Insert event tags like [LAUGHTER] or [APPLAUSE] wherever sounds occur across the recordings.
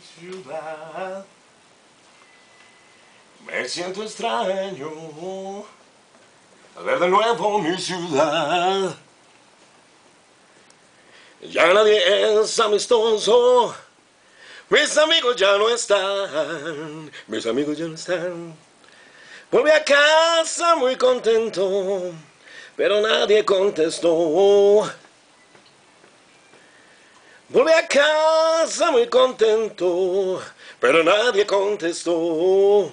ciudad. Me siento extraño al ver de nuevo mi ciudad. Ya nadie es amistoso, mis amigos ya no están, mis amigos ya no están. Volví a casa muy contento, pero nadie contestó. Volví a casa muy contento, pero nadie contestó.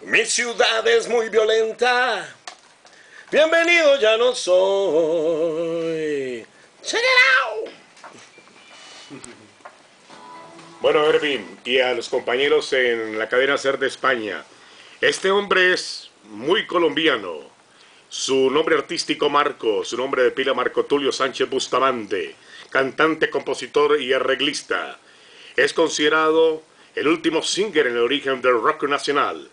Mi ciudad es muy violenta. Bienvenido ya no soy. Check. Bueno, Ervin, y a los compañeros en la cadena Ser de España. Este hombre es muy colombiano. Su nombre artístico Marco, su nombre de pila Marco Tulio Sánchez Bustamante, cantante, compositor y arreglista. Es considerado el último singer en el origen del rock nacional.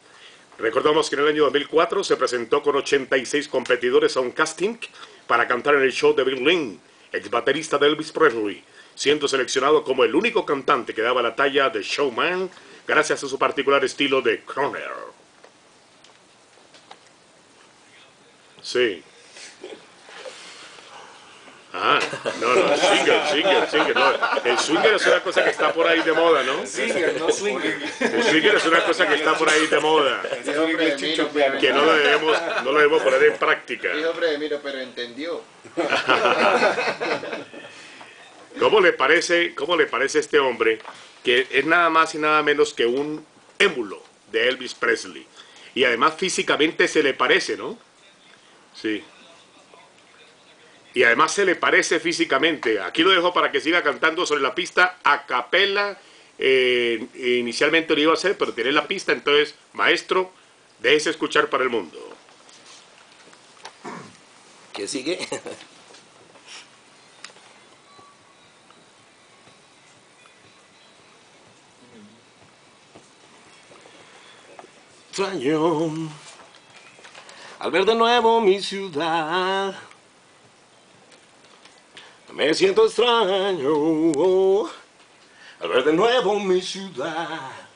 Recordamos que en el año 2004 se presentó con 86 competidores a un casting para cantar en el show de Bill Lynn, ex baterista de Elvis Presley, siendo seleccionado como el único cantante que daba la talla de showman gracias a su particular estilo de crooner. Sí. Ah, no, no, swinger, swinger, swinger. No. El swinger es una cosa que está por ahí de moda, ¿no? Singer, no swinger. El swinger es una cosa que está por ahí de moda, hombre pero, que no lo debemos, no lo debemos poner en práctica. ese hombre de Miro, pero entendió. [LAUGHS] ¿Cómo le parece, cómo le parece a este hombre que es nada más y nada menos que un émulo de Elvis Presley? Y además físicamente se le parece, ¿no? Sí. Y además se le parece físicamente. Aquí lo dejo para que siga cantando sobre la pista a capela. Eh, inicialmente lo iba a hacer, pero tiene la pista, entonces, maestro, déjese escuchar para el mundo. ¿Qué sigue? [LAUGHS] Extraño al ver de nuevo mi ciudad. Me siento extraño al ver de nuevo mi ciudad.